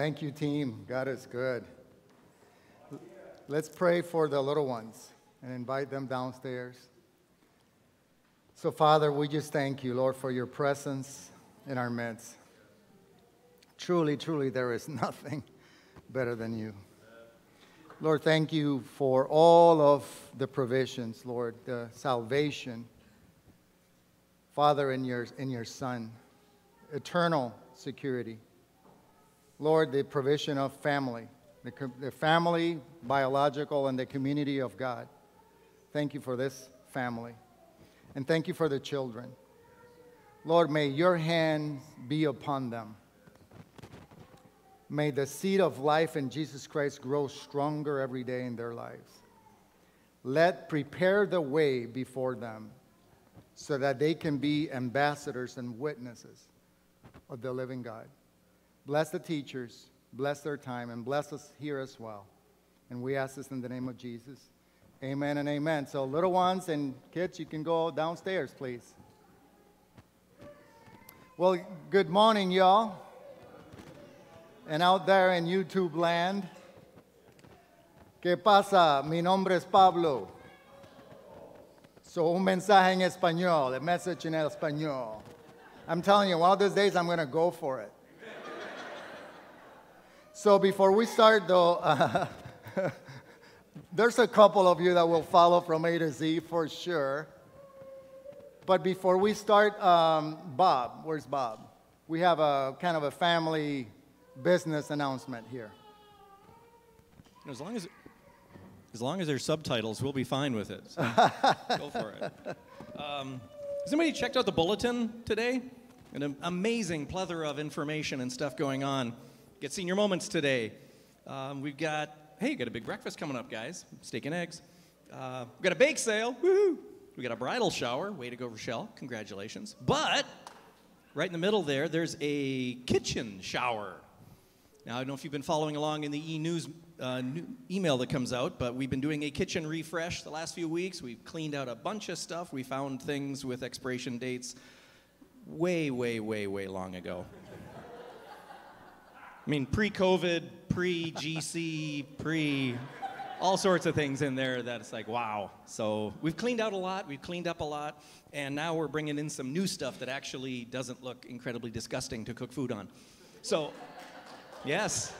Thank you, team. God is good. Let's pray for the little ones and invite them downstairs. So, Father, we just thank you, Lord, for your presence in our midst. Truly, truly, there is nothing better than you. Lord, thank you for all of the provisions, Lord, the salvation, Father, in your, in your Son, eternal security. Lord, the provision of family, the, the family, biological, and the community of God. Thank you for this family. And thank you for the children. Lord, may your hand be upon them. May the seed of life in Jesus Christ grow stronger every day in their lives. Let prepare the way before them so that they can be ambassadors and witnesses of the living God. Bless the teachers, bless their time, and bless us here as well. And we ask this in the name of Jesus. Amen and amen. So, little ones and kids, you can go downstairs, please. Well, good morning, y'all. And out there in YouTube land, ¿qué pasa? Mi nombre es Pablo. So, un mensaje en español, a message in español. I'm telling you, one of these days I'm going to go for it. So before we start, though, uh, there's a couple of you that will follow from A to Z for sure. But before we start, um, Bob, where's Bob? We have a kind of a family business announcement here. As long as, as long as there's subtitles, we'll be fine with it. So go for it. Um, has anybody checked out the bulletin today? An amazing plethora of information and stuff going on. Get senior moments today. Um, we've got, hey, got a big breakfast coming up, guys. Steak and eggs. Uh, we've got a bake sale. Woohoo! We got a bridal shower. Way to go, Rochelle. Congratulations. But right in the middle there, there's a kitchen shower. Now, I don't know if you've been following along in the e news uh, email that comes out, but we've been doing a kitchen refresh the last few weeks. We've cleaned out a bunch of stuff. We found things with expiration dates way, way, way, way long ago. I mean, pre COVID, pre GC, pre all sorts of things in there that it's like, wow. So we've cleaned out a lot, we've cleaned up a lot, and now we're bringing in some new stuff that actually doesn't look incredibly disgusting to cook food on. So, yes.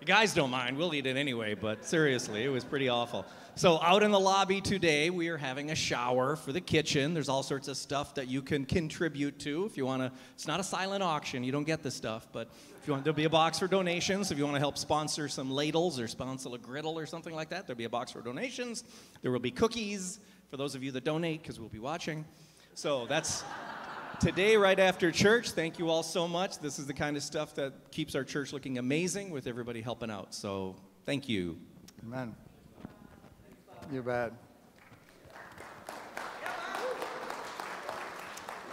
You guys don't mind, we'll eat it anyway, but seriously, it was pretty awful. So, out in the lobby today, we are having a shower for the kitchen. There's all sorts of stuff that you can contribute to if you want to. It's not a silent auction, you don't get the stuff, but if you want, there'll be a box for donations. If you want to help sponsor some ladles or sponsor a griddle or something like that, there'll be a box for donations. There will be cookies for those of you that donate because we'll be watching. So, that's today, right after church. Thank you all so much. This is the kind of stuff that keeps our church looking amazing with everybody helping out. So, thank you. Amen. You're bad.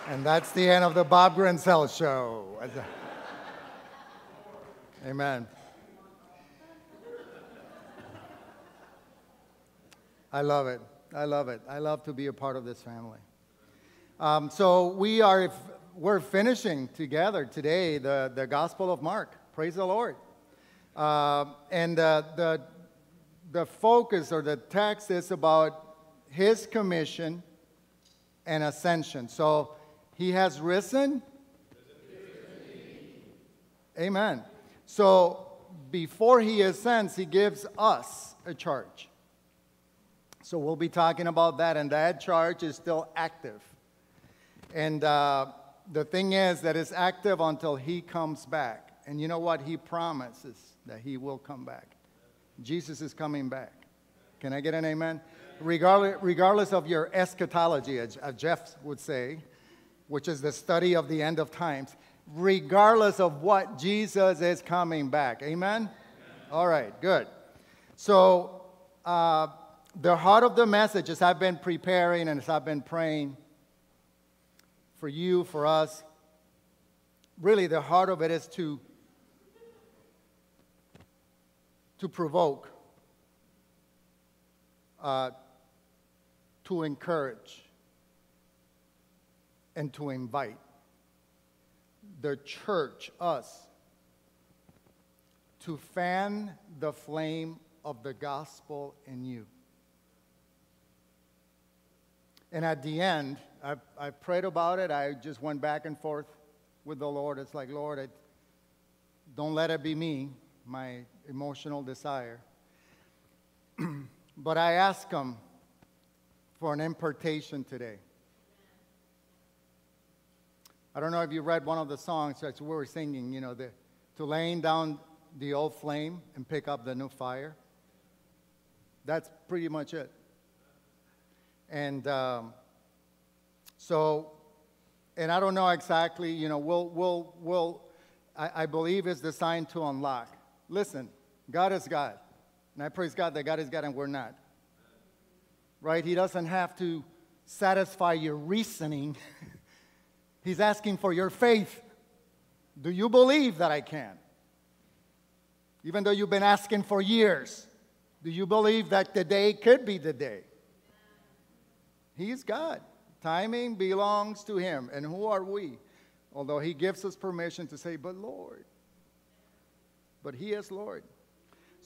And that's the end of the Bob Grinsell show. Amen. I love it. I love it. I love to be a part of this family. Um, so we are we're finishing together today the, the Gospel of Mark. Praise the Lord. Uh, and uh, the the focus or the text is about his commission and ascension. So he has risen. Amen. So before he ascends, he gives us a charge. So we'll be talking about that, and that charge is still active. And uh, the thing is that it's active until he comes back. And you know what? He promises that he will come back. Jesus is coming back. Can I get an amen? Regardless, regardless of your eschatology, as, Jeff would say, which is the study of the end of times, regardless of what Jesus is coming back. Amen? amen. All right, good. So, uh, the heart of the message, as I've been preparing and as I've been praying for you, for us, really the heart of it is to to provoke, uh, to encourage, and to invite the church, us, to fan the flame of the gospel in you. And at the end, I, I prayed about it. I just went back and forth with the Lord. It's like, Lord, I, don't let it be me, my emotional desire. but I ask Him for an impartation today. I don't know if you read one of the songs that we were singing, you know, the, to laying down the old flame and pick up the new fire. That's pretty much it. And um, so, and I don't know exactly, you know, we'll, we'll, we'll, I, I believe it's designed to unlock. Listen, God is God. And I praise God that God is God and we're not. Right? He doesn't have to satisfy your reasoning. He's asking for your faith. Do you believe that I can? Even though you've been asking for years, do you believe that the day could be the day? He's God. Timing belongs to Him. And who are we? Although He gives us permission to say, but Lord. But He is Lord.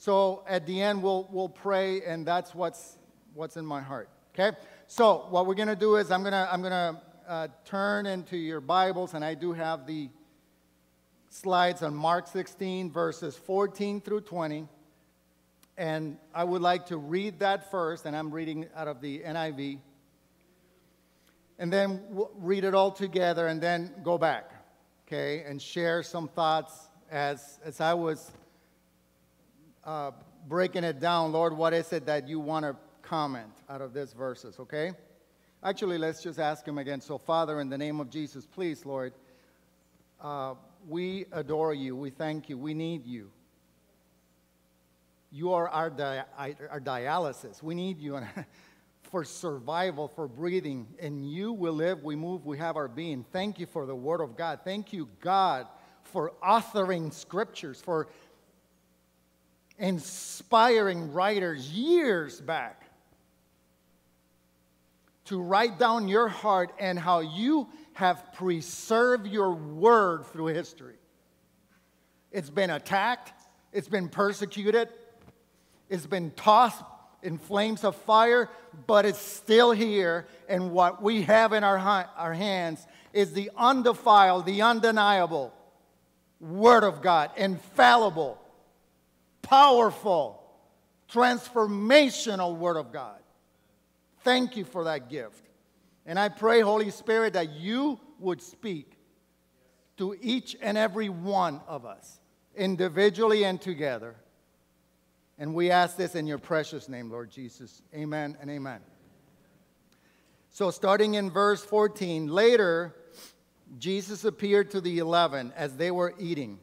So at the end, we'll, we'll pray, and that's what's, what's in my heart. Okay? So what we're going to do is I'm going to I'm to uh, turn into your Bibles, and I do have the slides on Mark 16, verses 14 through 20. And I would like to read that first, and I'm reading out of the NIV. And then read it all together and then go back, okay, and share some thoughts as, as I was uh, breaking it down. Lord, what is it that you want to comment out of these verses, okay? Actually, let's just ask him again. So, Father, in the name of Jesus, please, Lord, uh, we adore you. We thank you. We need you. You are our, di- our dialysis. We need you for survival, for breathing. In you we live, we move, we have our being. Thank you for the Word of God. Thank you, God, for authoring scriptures, for inspiring writers years back to write down your heart and how you have preserved your word through history. It's been attacked, it's been persecuted, it's been tossed in flames of fire, but it's still here. And what we have in our, our hands is the undefiled, the undeniable Word of God, infallible, powerful, transformational Word of God. Thank you for that gift. And I pray, Holy Spirit, that you would speak to each and every one of us, individually and together. And we ask this in your precious name, Lord Jesus. Amen and amen. So, starting in verse 14, later, Jesus appeared to the eleven as they were eating.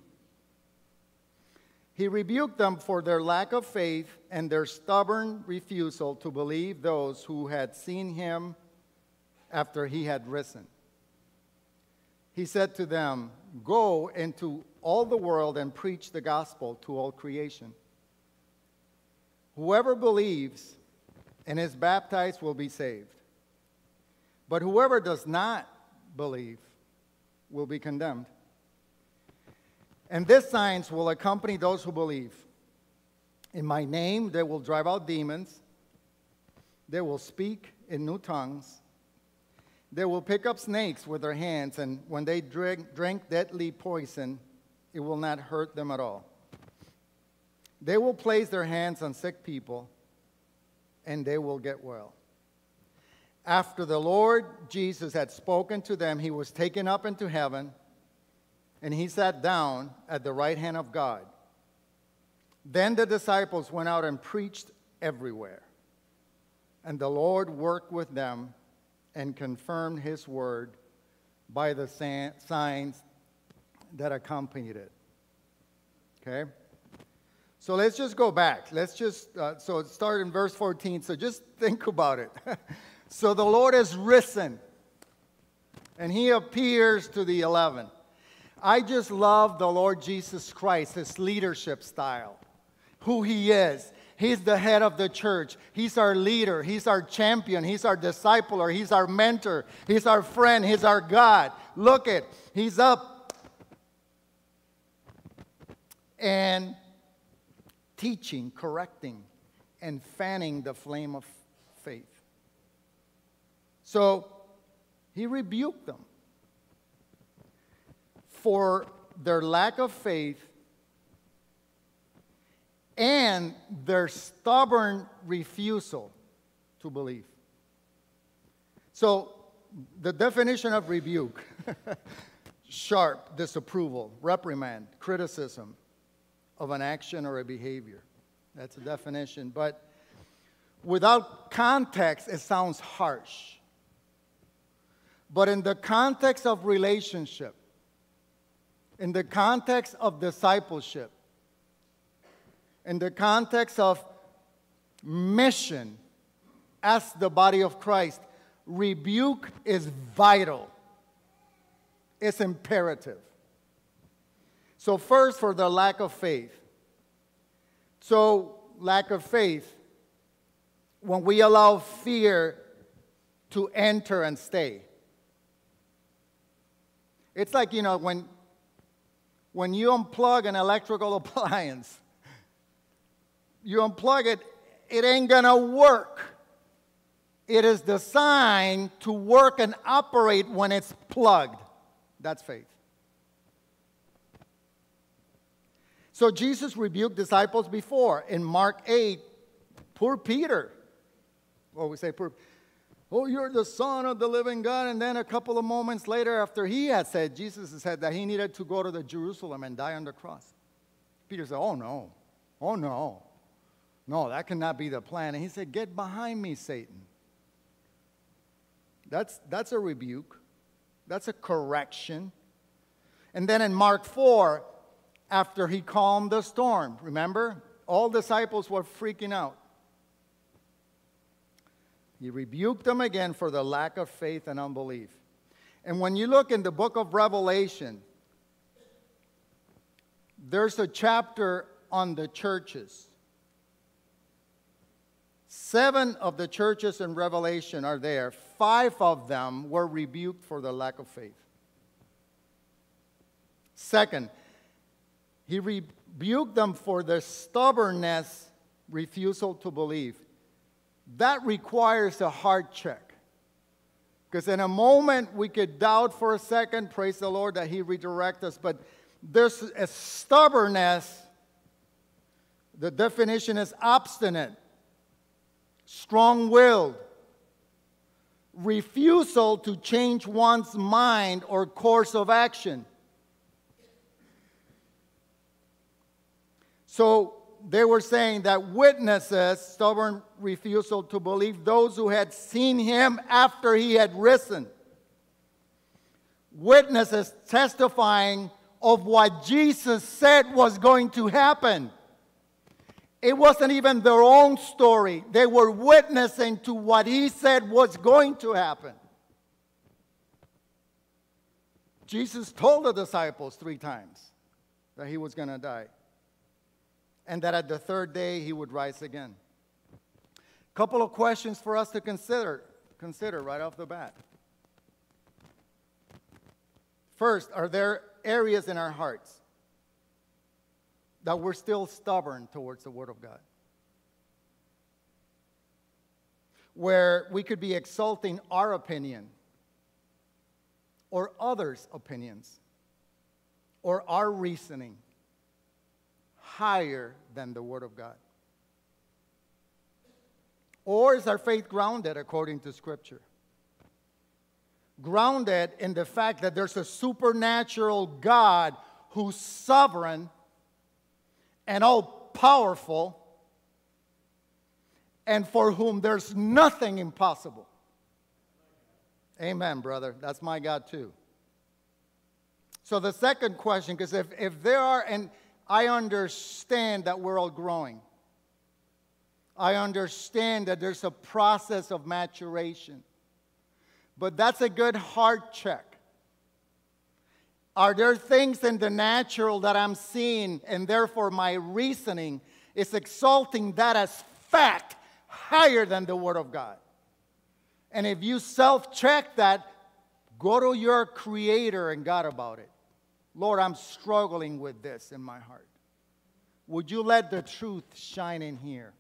He rebuked them for their lack of faith and their stubborn refusal to believe those who had seen him after he had risen. He said to them, Go into all the world and preach the gospel to all creation. Whoever believes and is baptized will be saved, but whoever does not believe will be condemned. And these signs will accompany those who believe. In my name, they will drive out demons. They will speak in new tongues. They will pick up snakes with their hands, and when they drink, drink deadly poison, it will not hurt them at all. They will place their hands on sick people, and they will get well. After the Lord Jesus had spoken to them, he was taken up into heaven and he sat down at the right hand of God. Then the disciples went out and preached everywhere. And the Lord worked with them and confirmed his word by the signs that accompanied it. Okay? So let's just go back. Let's just, uh, so start in verse 14. So just think about it. so the Lord has risen, and he appears to the eleven. I just love the Lord Jesus Christ, his leadership style, who he is. He's the head of the church. He's our leader. He's our champion. He's our discipler. He's our mentor. He's our friend. He's our God. Look it. He's up. And teaching, correcting, and fanning the flame of faith. So he rebuked them for their lack of faith and their stubborn refusal to believe. So, the definition of rebuke sharp disapproval, reprimand, criticism of an action or a behavior. That's a definition. But without context, it sounds harsh. But in the context of relationship, in the context of discipleship, in the context of mission as the body of Christ, rebuke is vital. It's imperative. So, first, for the lack of faith. So, lack of faith, when we allow fear to enter and stay. It's like, you know, when, when you unplug an electrical appliance, you unplug it, it ain't gonna work. It is designed to work and operate when it's plugged. That's faith. So Jesus rebuked disciples before. In Mark 8, poor Peter. Well, we say poor. Oh, you're the son of the living God. And then a couple of moments later, after he had said, Jesus had said that he needed to go to the Jerusalem and die on the cross. Peter said, Oh no. Oh no. No, that cannot be the plan. And he said, Get behind me, Satan. That's, that's a rebuke, that's a correction. And then in Mark 4, after he calmed the storm, remember? All disciples were freaking out. He rebuked them again for the lack of faith and unbelief. And when you look in the book of Revelation, there's a chapter on the churches. Seven of the churches in Revelation are there. Five of them were rebuked for the lack of faith. Second, he rebuked them for their stubbornness, refusal to believe. That requires a heart check. Because in a moment we could doubt for a second, praise the Lord that He redirect us, but there's a stubbornness. The definition is obstinate strong willed, refusal to change one's mind or course of action. So they were saying that witnesses, stubborn refusal to believe those who had seen him after he had risen. Witnesses testifying of what Jesus said was going to happen. It wasn't even their own story. They were witnessing to what he said was going to happen. Jesus told the disciples three times that he was going to die and that at the third day he would rise again. A couple of questions for us to consider, consider right off the bat. First, are there areas in our hearts that we're still stubborn towards the Word of God. Where we could be exalting our opinion or others' opinions or our reasoning higher than the Word of God. Or is our faith grounded according to Scripture? Grounded in the fact that there's a supernatural God who's sovereign and all powerful, and for whom there's nothing impossible. Amen, brother. That's my God too. So, the second question, because if, if there are, and I understand that we're all growing, I understand that there's a process of maturation, but that's a good heart check. Are there things in the natural that I'm seeing, and therefore my reasoning is exalting that as fact higher than the Word of God? And if you self check that, go to your Creator and God about it. Lord, I'm struggling with this in my heart. Would you let the truth shine in here?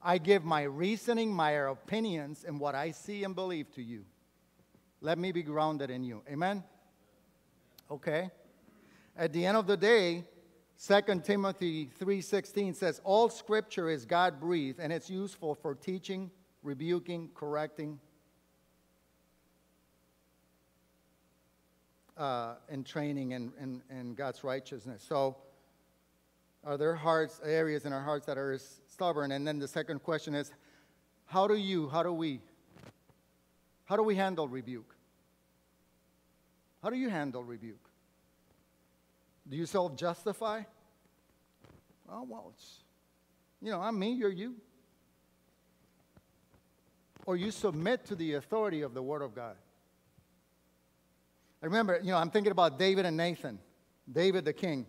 I give my reasoning, my opinions, and what I see and believe to you. Let me be grounded in you. Amen? Okay? At the end of the day, 2 Timothy 3:16 says all scripture is God-breathed and it's useful for teaching, rebuking, correcting, uh, and training in, in, in God's righteousness. So, are there hearts, areas in our hearts that are stubborn? And then the second question is, how do you, how do we, how do we handle rebuke? How do you handle rebuke? Do you self justify? Oh, well, it's, you know, I'm me, you're you. Or you submit to the authority of the Word of God. I remember, you know, I'm thinking about David and Nathan, David the king.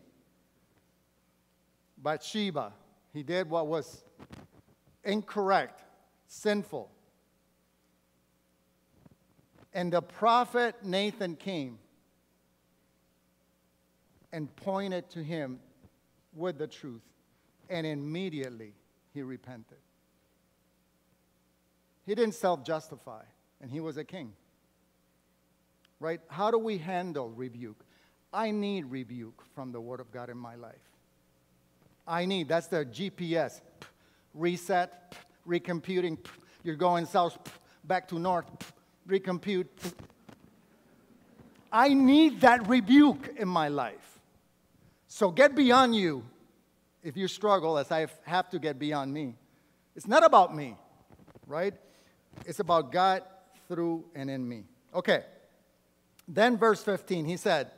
Bathsheba, he did what was incorrect, sinful. And the prophet Nathan came and pointed to him with the truth, and immediately he repented. He didn't self justify, and he was a king. Right? How do we handle rebuke? I need rebuke from the Word of God in my life. I need, that's the GPS. Reset, recomputing. You're going south, back to north, recompute. I need that rebuke in my life. So get beyond you if you struggle, as I have to get beyond me. It's not about me, right? It's about God through and in me. Okay. Then, verse 15, he said,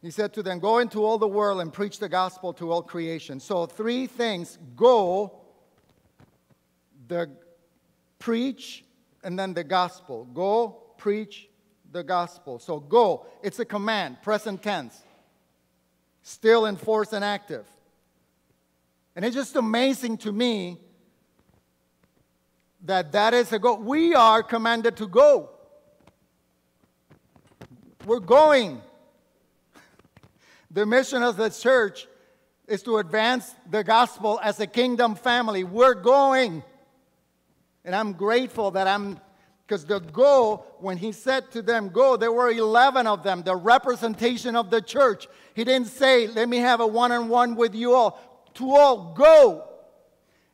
he said to them, Go into all the world and preach the gospel to all creation. So, three things go, the preach, and then the gospel. Go, preach the gospel. So, go, it's a command, present tense, still in force and active. And it's just amazing to me that that is a go. We are commanded to go. We're going. The mission of the church is to advance the gospel as a kingdom family. We're going. And I'm grateful that I'm, because the go, when he said to them, go, there were 11 of them, the representation of the church. He didn't say, let me have a one on one with you all. To all, go.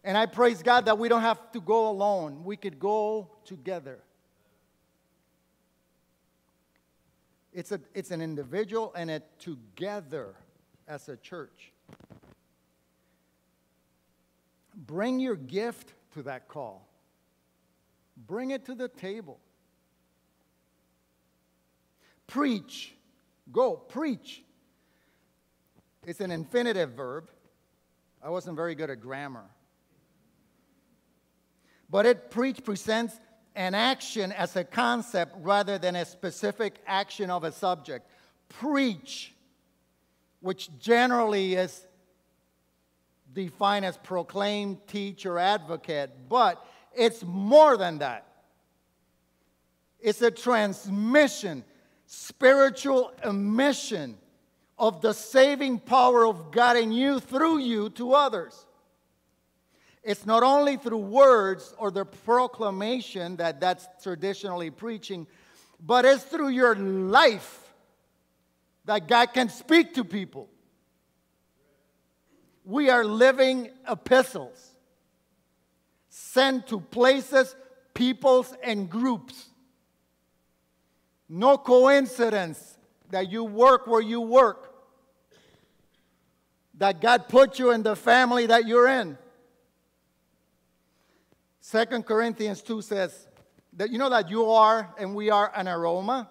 And I praise God that we don't have to go alone, we could go together. It's, a, it's an individual and a together as a church. Bring your gift to that call. Bring it to the table. Preach. Go, preach. It's an infinitive verb. I wasn't very good at grammar but it preach presents an action as a concept rather than a specific action of a subject. Preach, which generally is defined as proclaim, teach, or advocate, but it's more than that. It's a transmission, spiritual emission of the saving power of God in you through you to others. It's not only through words or the proclamation that that's traditionally preaching, but it's through your life that God can speak to people. We are living epistles sent to places, peoples, and groups. No coincidence that you work where you work, that God put you in the family that you're in. Second Corinthians 2 says that you know that you are and we are an aroma.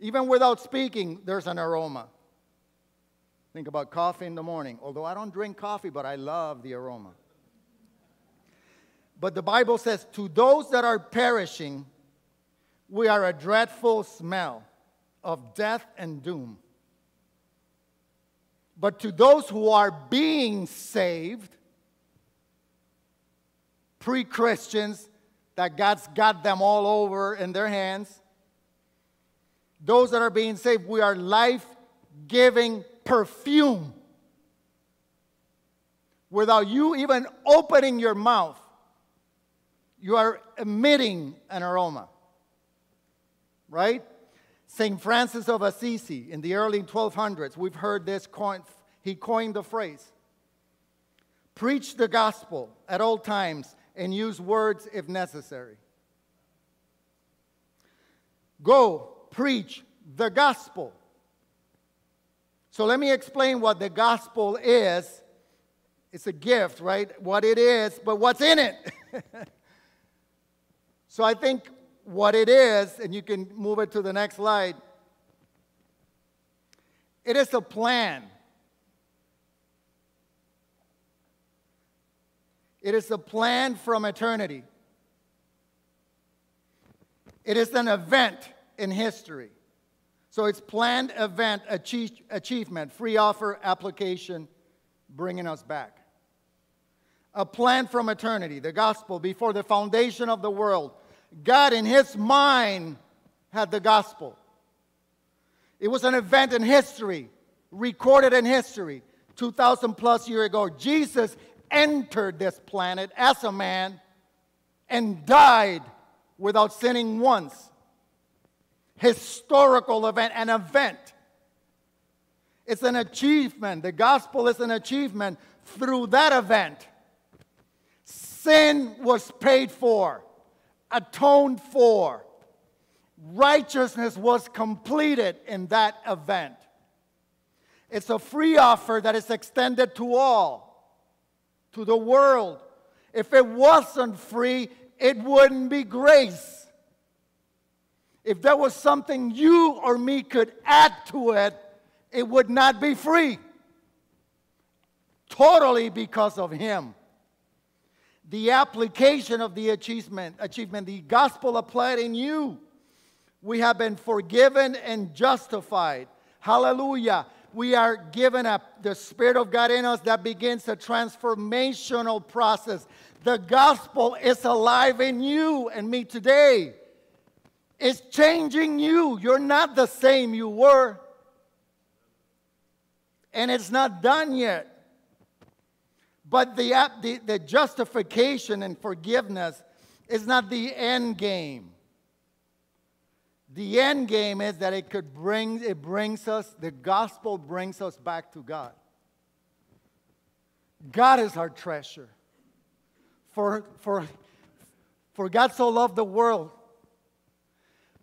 Even without speaking, there's an aroma. Think about coffee in the morning. Although I don't drink coffee, but I love the aroma. But the Bible says, To those that are perishing, we are a dreadful smell of death and doom. But to those who are being saved, pre Christians that God's got them all over in their hands. Those that are being saved, we are life giving perfume without you even opening your mouth. You are emitting an aroma. Right? St. Francis of Assisi in the early 1200s, we've heard this, coin, he coined the phrase preach the gospel at all times and use words if necessary. Go preach the gospel. So let me explain what the gospel is. It's a gift, right? What it is, but what's in it. so I think what it is, and you can move it to the next slide, it is a plan. It is a plan from eternity. It is an event in history. So it's planned event, achieve, achievement, free offer, application, bringing us back. A plan from eternity, the gospel, before the foundation of the world. God, in His mind, had the gospel. It was an event in history, recorded in history, 2,000 plus years ago. Jesus entered this planet as a man and died without sinning once historical event, an event. It's an achievement. The gospel is an achievement through that event. Sin was paid for, atoned for. Righteousness was completed in that event. It's a free offer that is extended to all, to the world. If it wasn't free, it wouldn't be grace if there was something you or me could add to it, it would not be free. Totally because of Him. The application of the achievement, achievement, the gospel applied in you. We have been forgiven and justified. Hallelujah. We are given up the Spirit of God in us that begins a transformational process. The gospel is alive in you and me today. It's changing you. You're not the same you were. And it's not done yet. But the, the, the justification and forgiveness is not the end game. The end game is that it could bring, it brings us, the gospel brings us back to God. God is our treasure. For, for, for God so loved the world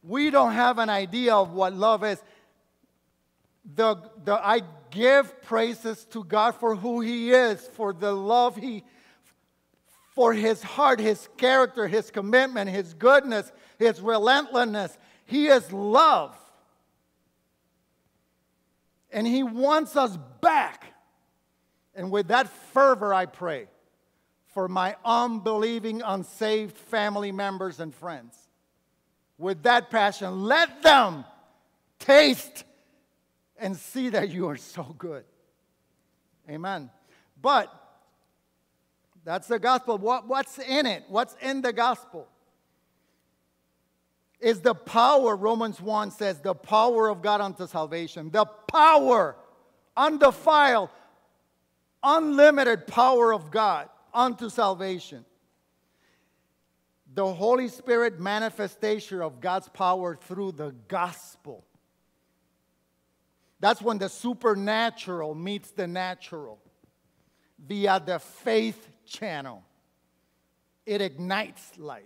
we don't have an idea of what love is. The, the, I give praises to God for who He is, for the love He, for His heart, His character, His commitment, His goodness, His relentlessness. He is love. And He wants us back. And with that fervor, I pray for my unbelieving, unsaved family members and friends with that passion. Let them taste and see that you are so good. Amen. But that's the gospel. What, what's in it? What's in the gospel? Is the power, Romans 1 says, the power of God unto salvation. The power, undefiled, unlimited power of God unto salvation the Holy Spirit manifestation of God's power through the gospel. That's when the supernatural meets the natural via the faith channel. It ignites life.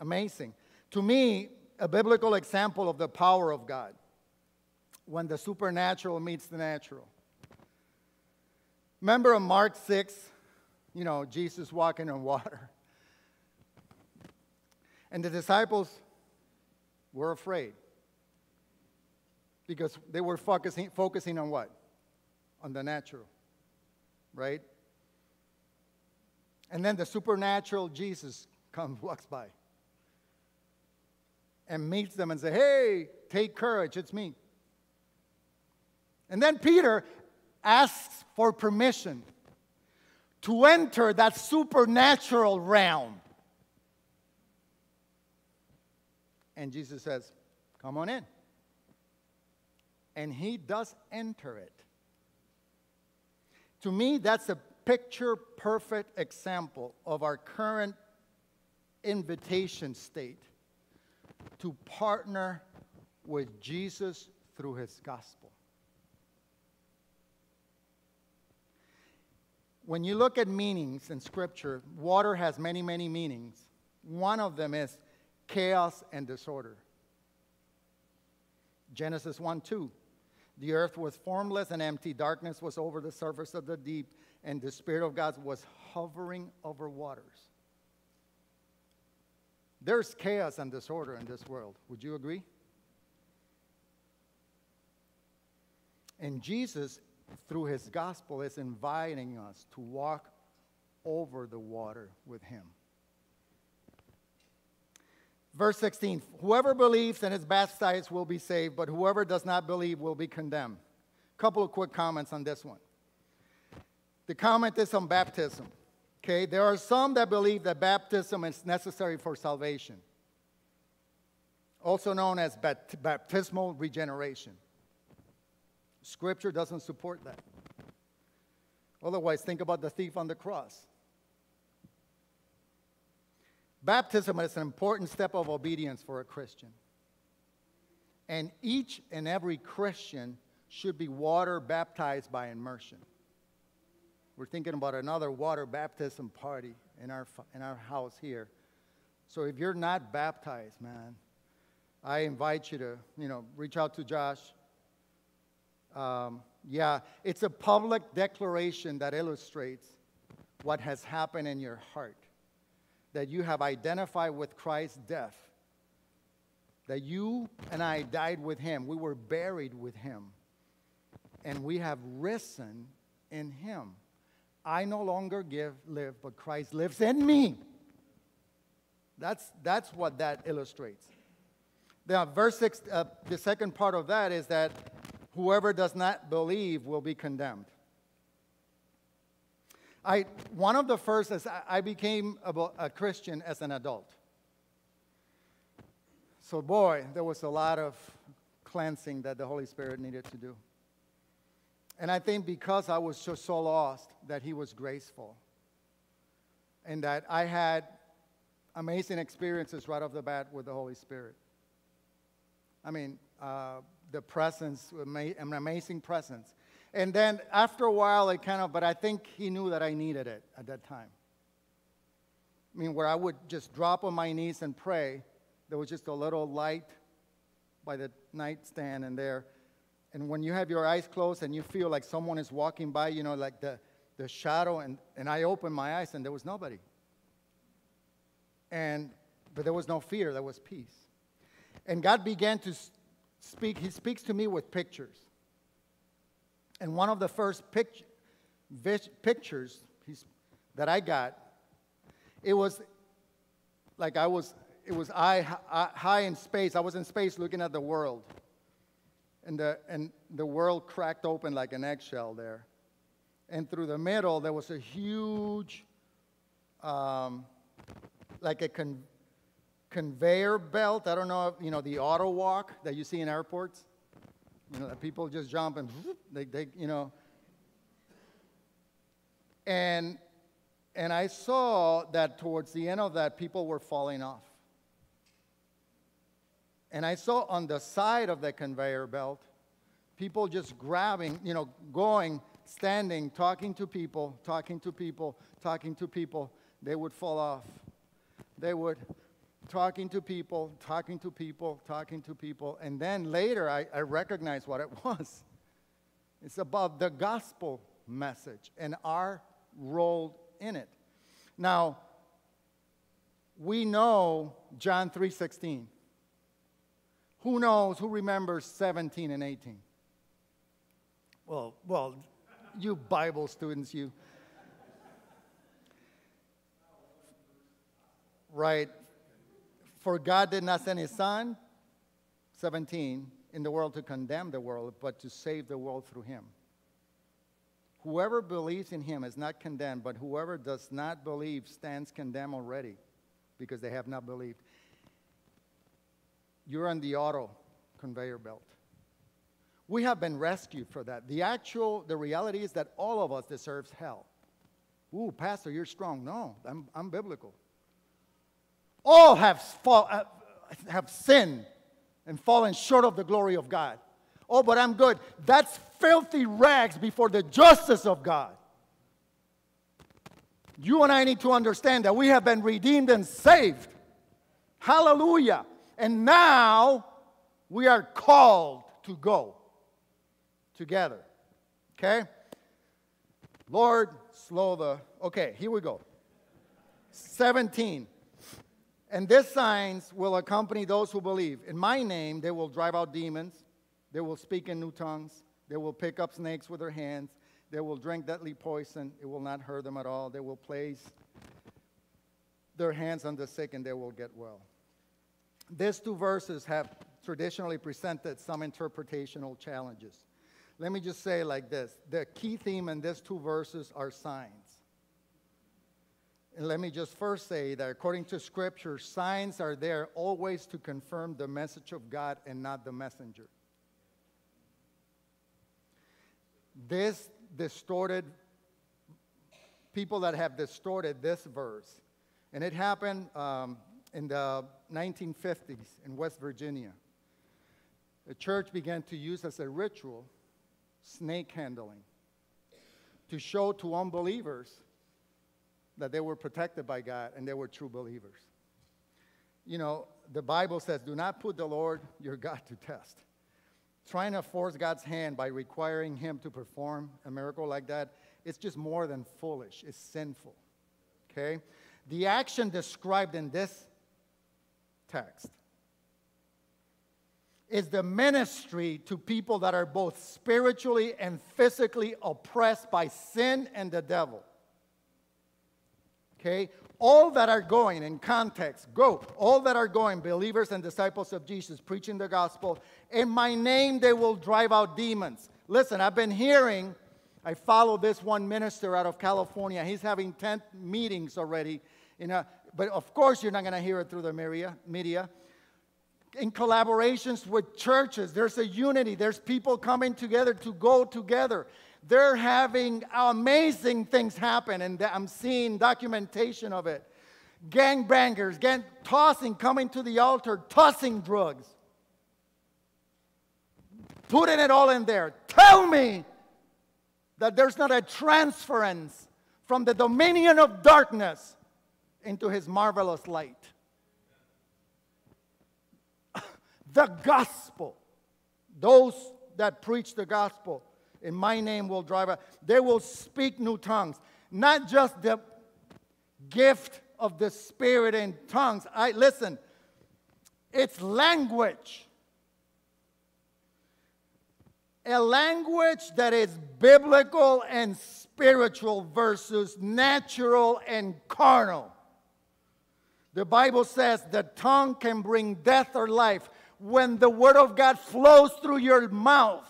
Amazing. To me, a biblical example of the power of God when the supernatural meets the natural. Remember in Mark 6, you know, Jesus walking on water. And the disciples were afraid because they were focusing, focusing on what? On the natural, right? And then the supernatural Jesus comes, walks by, and meets them and says, Hey, take courage, it's me. And then Peter asks for permission to enter that supernatural realm. And Jesus says, Come on in. and he does enter it. To me, that's a picture perfect example of our current invitation state to partner with Jesus through his gospel. When you look at meanings in Scripture, water has many, many meanings. One of them is chaos and disorder. Genesis 1 2. The earth was formless and empty, darkness was over the surface of the deep, and the Spirit of God was hovering over waters. There's chaos and disorder in this world. Would you agree? And Jesus, through his gospel, is inviting us to walk over the water with him. Verse 16 Whoever believes and is baptized will be saved, but whoever does not believe will be condemned. A couple of quick comments on this one. The comment is on baptism. Okay, there are some that believe that baptism is necessary for salvation, also known as bat- baptismal regeneration. Scripture doesn't support that. Otherwise, think about the thief on the cross. Baptism is an important step of obedience for a Christian. And each and every Christian should be water baptized by immersion. We're thinking about another water baptism party in our, in our house here. So if you're not baptized, man, I invite you to, you know, reach out to Josh. Um, yeah, it's a public declaration that illustrates what has happened in your heart. That you have identified with Christ's death. That you and I died with him. We were buried with him. And we have risen in him. I no longer give, live, but Christ lives in me. That's, that's what that illustrates. Now, verse 6, uh, the second part of that is that whoever does not believe will be condemned. I, one of the first is I became a, a Christian as an adult. So, boy, there was a lot of cleansing that the Holy Spirit needed to do. And I think because I was just so lost, that He was graceful. And that I had amazing experiences right off the bat with the Holy Spirit. I mean, uh, the presence, an amazing presence. And then after a while, it kind of, but I think He knew that I needed it at that time. I mean, where I would just drop on my knees and pray, there was just a little light by the nightstand, and there and when you have your eyes closed and you feel like someone is walking by, you know, like the, the shadow, and, and I opened my eyes and there was nobody. And, but there was no fear, there was peace. And God began to speak, He speaks to me with pictures. And one of the first pict- pictures that I got, it was like I was, it was high, high in space. I was in space looking at the world and the, and the world cracked open like an eggshell there. And through the middle, there was a huge, um, like a con- conveyor belt. I don't know, if, you know, the auto walk that you see in airports. You know, people just jump and they, they, you know. And, and I saw that towards the end of that, people were falling off. And I saw on the side of the conveyor belt people just grabbing, you know, going, standing, talking to people, talking to people, talking to people. They would fall off. They would talking to people, talking to people, talking to people. And then later I, I recognized what it was. It's about the gospel message and our role in it. Now, we know John 3:16. Who knows, who remembers 17 and 18? Well, well, you Bible students, you. Right. For God did not send his son, 17, in the world to condemn the world, but to save the world through him. Whoever believes in him is not condemned, but whoever does not believe stands condemned already because they have not believed you're on the auto conveyor belt. We have been rescued for that. The actual, the reality is that all of us deserves hell. Ooh, Pastor, you're strong. No, I'm, I'm biblical. All have, fall, have sinned and fallen short of the glory of God. Oh, but I'm good. That's filthy rags before the justice of God. You and I need to understand that we have been redeemed and saved. Hallelujah. And now we are called to go together. Okay? Lord, slow the. Okay, here we go. 17. And these signs will accompany those who believe. In my name, they will drive out demons. They will speak in new tongues. They will pick up snakes with their hands. They will drink deadly poison. It will not hurt them at all. They will place their hands on the sick and they will get well. These two verses have traditionally presented some interpretational challenges. Let me just say like this the key theme in these two verses are signs. And let me just first say that according to Scripture, signs are there always to confirm the message of God and not the messenger. This distorted, people that have distorted this verse, and it happened um, in the 1950s in West Virginia. The church began to use as a ritual snake handling to show to unbelievers that they were protected by God and they were true believers. You know, the Bible says, do not put the Lord your God to test. Trying to force God's hand by requiring Him to perform a miracle like that, it's just more than foolish, it's sinful. Okay? The action described in this text is the ministry to people that are both spiritually and physically oppressed by sin and the devil. Okay? All that are going in context, go. All that are going, believers and disciples of Jesus, preaching the gospel. In my name, they will drive out demons. Listen, I've been hearing, I follow this one minister out of California. He's having 10 meetings already. In a, but of course, you're not going to hear it through the media. media in collaborations with churches. There's a unity. There's people coming together to go together. They're having amazing things happen, and I'm seeing documentation of it. Gangbangers, gang, tossing, coming to the altar, tossing drugs. Putting it all in there. Tell me that there's not a transference from the dominion of darkness into his marvelous light. the gospel. Those that preach the gospel in my name will drive out. They will speak new tongues. Not just the gift of the Spirit in tongues. I listen, it's language. A language that is biblical and spiritual versus natural and carnal. The Bible says the tongue can bring death or life when the Word of God flows through your mouth.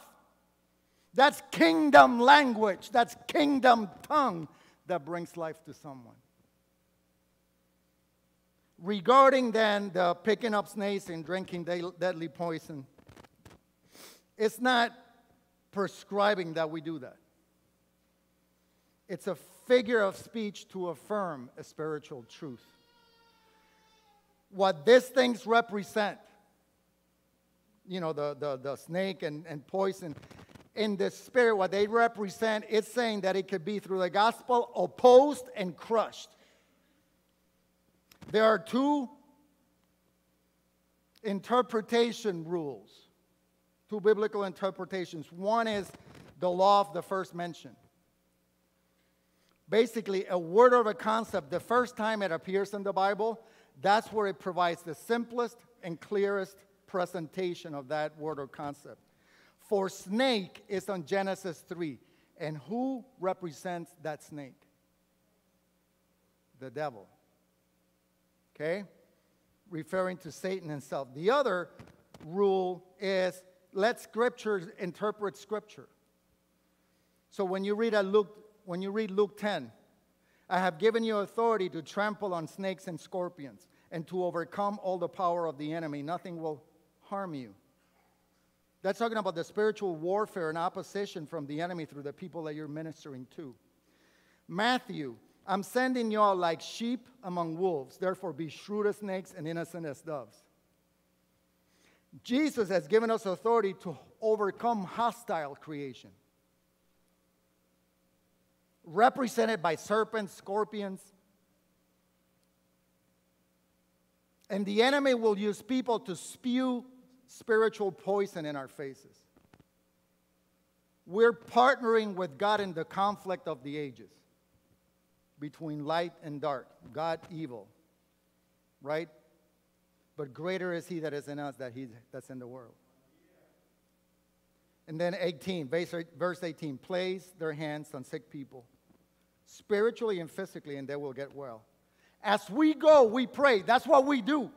That's kingdom language, that's kingdom tongue that brings life to someone. Regarding then the picking up snakes and drinking deadly poison, it's not prescribing that we do that. It's a figure of speech to affirm a spiritual truth. What these things represent you know, the, the, the snake and, and poison. In the spirit, what they represent, it's saying that it could be through the gospel opposed and crushed. There are two interpretation rules, two biblical interpretations. One is the law of the first mention. Basically, a word or a concept, the first time it appears in the Bible, that's where it provides the simplest and clearest presentation of that word or concept. For snake is on Genesis 3. And who represents that snake? The devil. Okay? Referring to Satan himself. The other rule is let scripture interpret scripture. So when you read a Luke, when you read Luke 10, I have given you authority to trample on snakes and scorpions and to overcome all the power of the enemy. Nothing will harm you. That's talking about the spiritual warfare and opposition from the enemy through the people that you're ministering to. Matthew, I'm sending y'all like sheep among wolves. Therefore, be shrewd as snakes and innocent as doves. Jesus has given us authority to overcome hostile creation, represented by serpents, scorpions. And the enemy will use people to spew spiritual poison in our faces. We're partnering with God in the conflict of the ages between light and dark, God evil, right? But greater is he that is in us than he that's in the world. And then 18, verse 18, place their hands on sick people, spiritually and physically, and they will get well. As we go, we pray. That's what we do.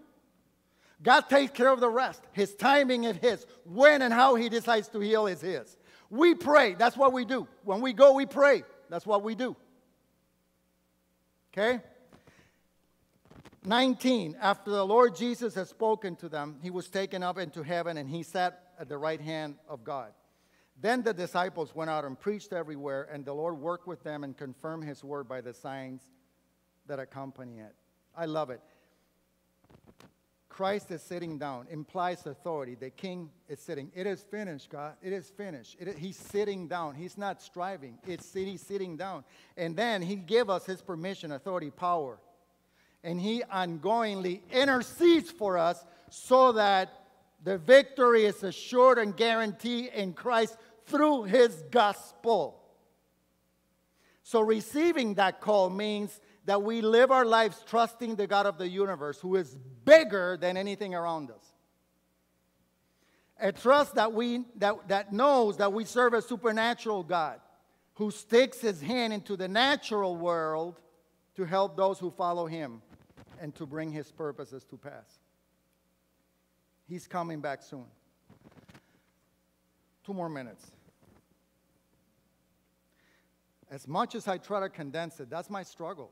God takes care of the rest. His timing is His. When and how He decides to heal is His. We pray. That's what we do. When we go, we pray. That's what we do. Okay? 19, after the Lord Jesus had spoken to them, he was taken up into heaven and he sat at the right hand of God. Then the disciples went out and preached everywhere, and the Lord worked with them and confirmed his word by the signs that accompany it. I love it. Christ is sitting down, implies authority. The king is sitting. It is finished, God. It is finished. It is, he's sitting down. He's not striving. It's he's sitting down. And then he gave us his permission, authority, power. And he ongoingly intercedes for us so that the victory is assured and guaranteed in Christ through his gospel. So receiving that call means that we live our lives trusting the God of the universe who is bigger than anything around us. A trust that, we, that, that knows that we serve a supernatural God who sticks his hand into the natural world to help those who follow him and to bring his purposes to pass. He's coming back soon. Two more minutes. As much as I try to condense it, that's my struggle.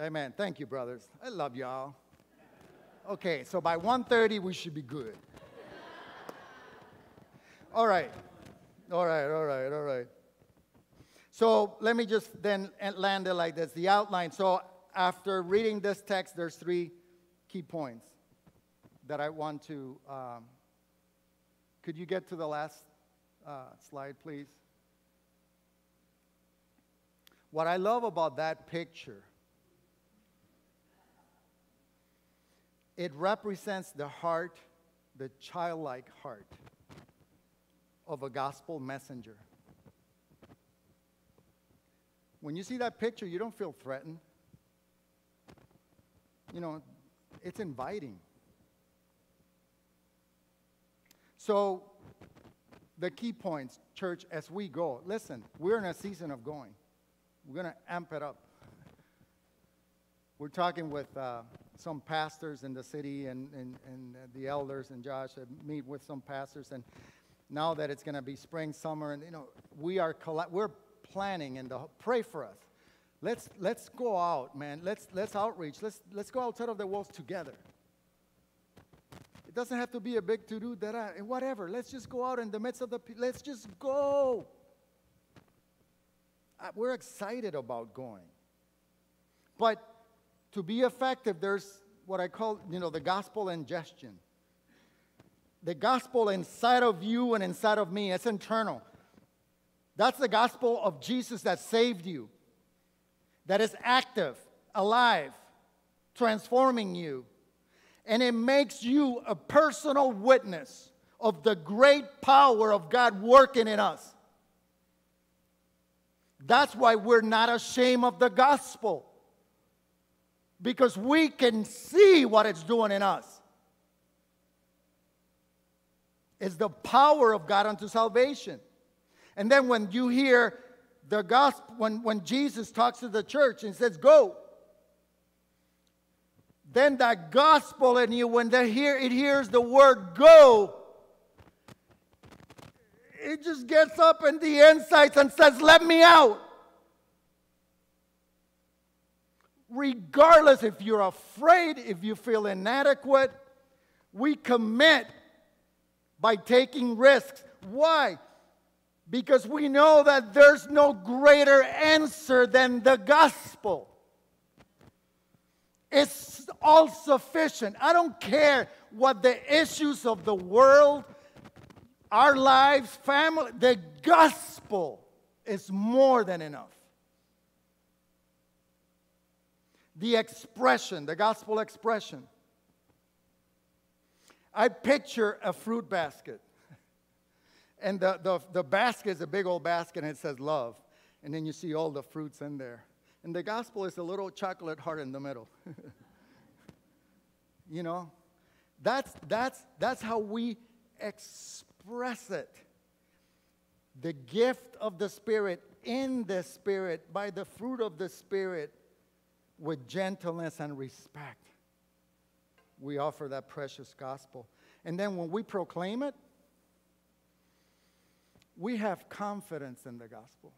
Amen. Thank you, brothers. I love y'all. Okay, so by 1.30, we should be good. All right. All right, all right, all right. So let me just then land it like this. The outline. So after reading this text, there's three key points that I want to. Um, could you get to the last uh, slide, please? What I love about that picture It represents the heart, the childlike heart of a gospel messenger. When you see that picture, you don't feel threatened. You know, it's inviting. So, the key points, church, as we go, listen, we're in a season of going. We're going to amp it up. We're talking with uh, some pastors in the city and, and, and the elders and Josh meet with some pastors. And now that it's going to be spring, summer, and you know, we are we're planning and pray for us. Let's let's go out, man. Let's let's outreach. Let's let's go outside of the walls together. Doesn't have to be a big to do that I, whatever. Let's just go out in the midst of the let's just go. We're excited about going. But to be effective, there's what I call, you know, the gospel ingestion. The gospel inside of you and inside of me, it's internal. That's the gospel of Jesus that saved you, that is active, alive, transforming you. And it makes you a personal witness of the great power of God working in us. That's why we're not ashamed of the gospel because we can see what it's doing in us. It's the power of God unto salvation. And then when you hear the gospel, when, when Jesus talks to the church and says, Go, then that gospel in you, when they hear, it hears the word go, it just gets up in the insides and says, Let me out. regardless if you're afraid, if you feel inadequate, we commit by taking risks. Why? Because we know that there's no greater answer than the gospel. It's all sufficient. I don't care what the issues of the world, our lives, family, the gospel is more than enough. The expression, the gospel expression. I picture a fruit basket. And the, the, the basket is a big old basket and it says love. And then you see all the fruits in there. And the gospel is a little chocolate heart in the middle. you know? That's, that's, that's how we express it. The gift of the Spirit in the Spirit, by the fruit of the Spirit, with gentleness and respect. We offer that precious gospel. And then when we proclaim it, we have confidence in the gospel.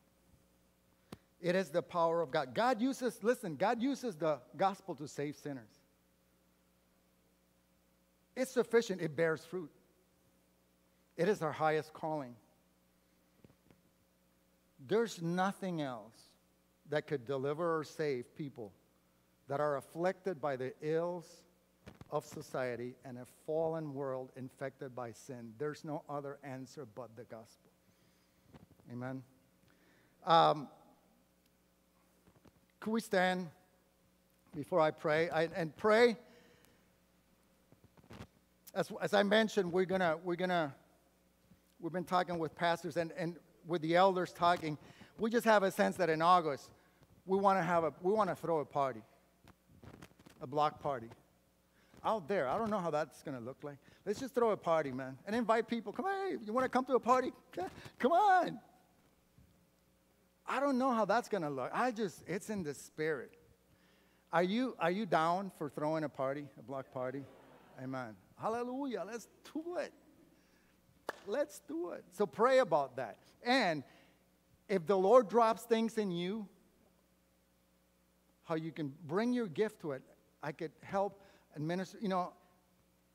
It is the power of God. God uses, listen, God uses the gospel to save sinners. It's sufficient, it bears fruit. It is our highest calling. There's nothing else that could deliver or save people that are afflicted by the ills of society and a fallen world infected by sin. There's no other answer but the gospel. Amen. Um, could we stand before I pray? I, and pray. As, as I mentioned, we're gonna we're gonna we've been talking with pastors and, and with the elders talking. We just have a sense that in August we want to have a we want to throw a party, a block party, out there. I don't know how that's gonna look like. Let's just throw a party, man, and invite people. Come on, hey, you want to come to a party? Come on. I don't know how that's going to look. I just, it's in the spirit. Are you, are you down for throwing a party, a block party? Amen. Hallelujah. Let's do it. Let's do it. So pray about that. And if the Lord drops things in you, how you can bring your gift to it, I could help administer. You know,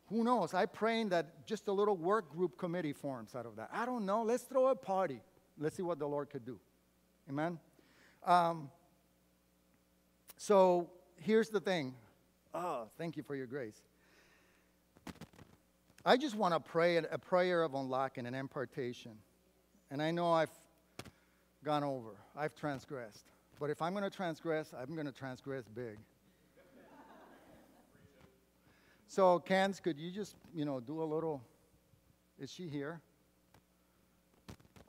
who knows? I'm praying that just a little work group committee forms out of that. I don't know. Let's throw a party. Let's see what the Lord could do. Amen? Um, so here's the thing. Oh, thank you for your grace. I just want to pray a prayer of unlocking and impartation. And I know I've gone over, I've transgressed. But if I'm going to transgress, I'm going to transgress big. so, Cans, could you just, you know, do a little. Is she here?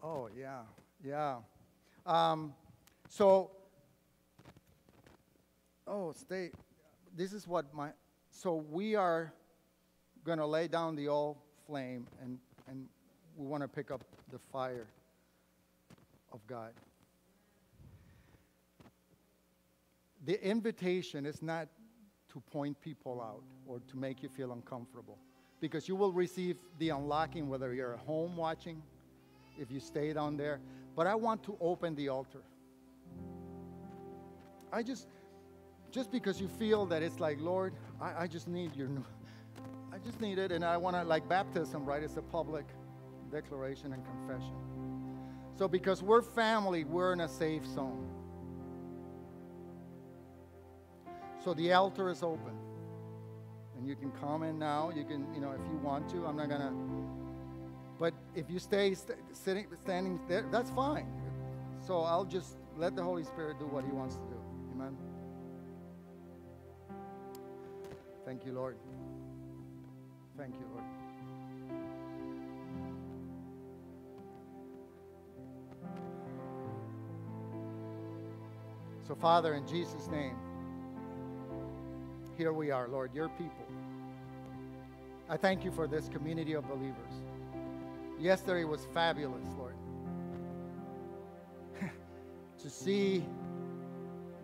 Oh, yeah, yeah. Um, so, oh, stay. This is what my. So we are going to lay down the old flame and, and we want to pick up the fire of God. The invitation is not to point people out or to make you feel uncomfortable because you will receive the unlocking whether you're at home watching, if you stay down there, but I want to open the altar. I just, just because you feel that it's like, Lord, I, I just need your, I just need it, and I want to, like baptism, right? It's a public declaration and confession. So because we're family, we're in a safe zone. So the altar is open. And you can come in now. You can, you know, if you want to. I'm not going to but if you stay st- sitting, standing there, that's fine. So I'll just let the Holy Spirit do what He wants to do. Amen. Thank you, Lord. Thank you, Lord. So, Father, in Jesus' name, here we are, Lord, your people. I thank you for this community of believers. Yesterday was fabulous, Lord. to see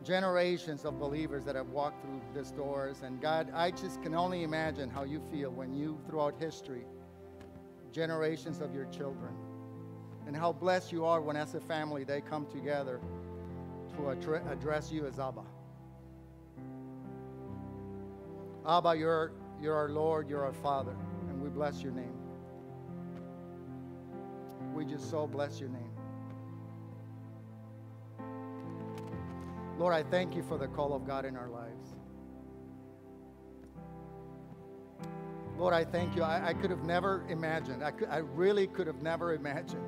generations of believers that have walked through these doors. And God, I just can only imagine how you feel when you, throughout history, generations of your children, and how blessed you are when, as a family, they come together to address you as Abba. Abba, you're, you're our Lord, you're our Father, and we bless your name. We just so bless your name. Lord, I thank you for the call of God in our lives. Lord, I thank you. I, I could have never imagined, I, could, I really could have never imagined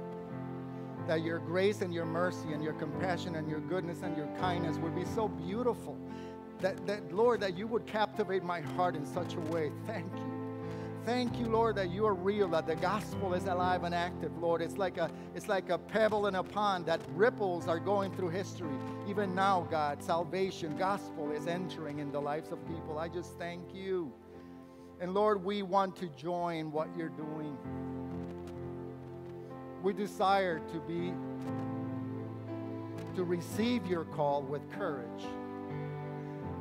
that your grace and your mercy and your compassion and your goodness and your kindness would be so beautiful. That, that, Lord, that you would captivate my heart in such a way. Thank you. Thank you, Lord, that you are real, that the gospel is alive and active, Lord. It's like a it's like a pebble in a pond that ripples are going through history. Even now, God, salvation, gospel is entering in the lives of people. I just thank you. And Lord, we want to join what you're doing. We desire to be to receive your call with courage.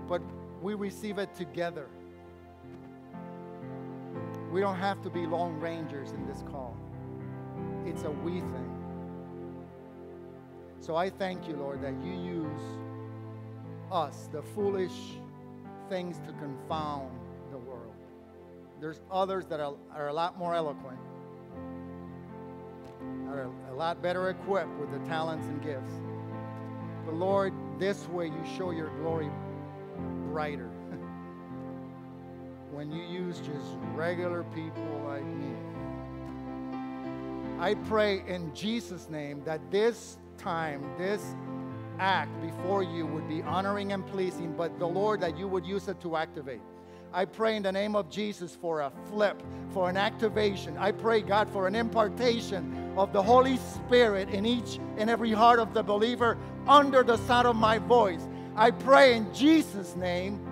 But we receive it together. We don't have to be long rangers in this call. It's a we thing. So I thank you, Lord, that you use us, the foolish things, to confound the world. There's others that are, are a lot more eloquent, are a lot better equipped with the talents and gifts. But Lord, this way you show your glory brighter when you use just regular people like me. I pray in Jesus' name that this time, this act before you would be honoring and pleasing, but the Lord, that you would use it to activate. I pray in the name of Jesus for a flip, for an activation. I pray, God, for an impartation of the Holy Spirit in each and every heart of the believer under the sound of my voice. I pray in Jesus' name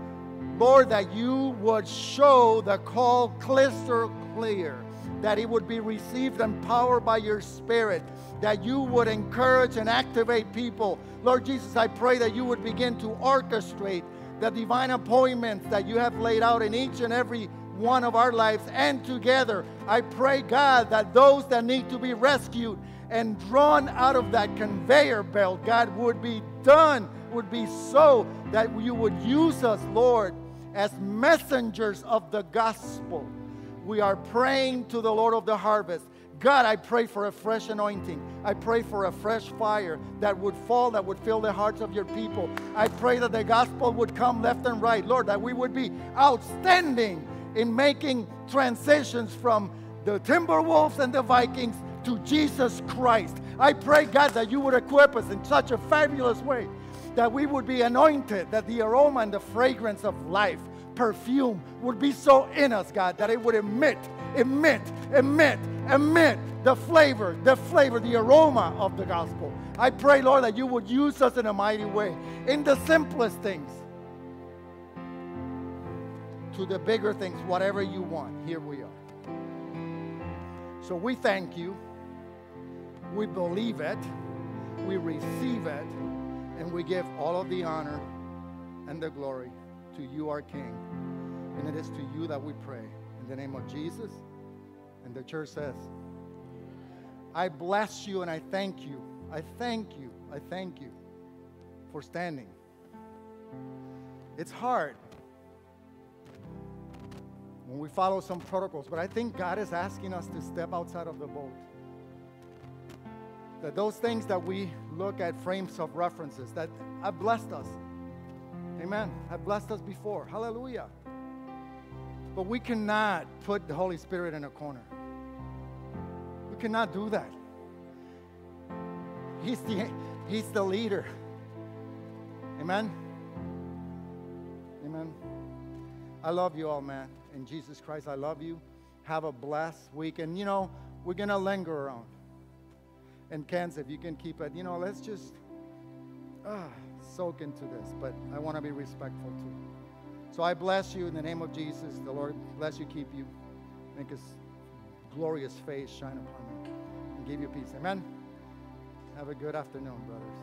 Lord, that you would show the call crystal clear, that it would be received and powered by your Spirit, that you would encourage and activate people. Lord Jesus, I pray that you would begin to orchestrate the divine appointments that you have laid out in each and every one of our lives. And together, I pray, God, that those that need to be rescued and drawn out of that conveyor belt, God, would be done, would be so that you would use us, Lord, as messengers of the gospel. We are praying to the Lord of the harvest. God, I pray for a fresh anointing. I pray for a fresh fire that would fall, that would fill the hearts of your people. I pray that the gospel would come left and right. Lord, that we would be outstanding in making transitions from the Timberwolves and the Vikings to Jesus Christ. I pray, God, that you would equip us in such a fabulous way that we would be anointed, that the aroma and the fragrance of life, perfume, would be so in us, God, that it would emit, emit, emit, emit the flavor, the flavor, the aroma of the gospel. I pray, Lord, that you would use us in a mighty way in the simplest things to the bigger things, whatever you want. Here we are. So we thank you. We believe it. We receive it. And we give all of the honor and the glory to you, our King. And it is to you that we pray. In the name of Jesus. And the church says, I bless you and I thank you. I thank you. I thank you for standing. It's hard when we follow some protocols, but I think God is asking us to step outside of the boat that those things that we look at frames of references that have blessed us. Amen. Have blessed us before. Hallelujah. But we cannot put the Holy Spirit in a corner. We cannot do that. He's the, he's the leader. Amen. Amen. I love you all, man. In Jesus Christ, I love you. Have a blessed week. And you know, we're going to linger around and Kansas, if you can keep it, you know, let's just ah, soak into this. But I want to be respectful too. So I bless you in the name of Jesus. The Lord bless you, keep you, make his glorious face shine upon you, and give you peace. Amen. Have a good afternoon, brothers.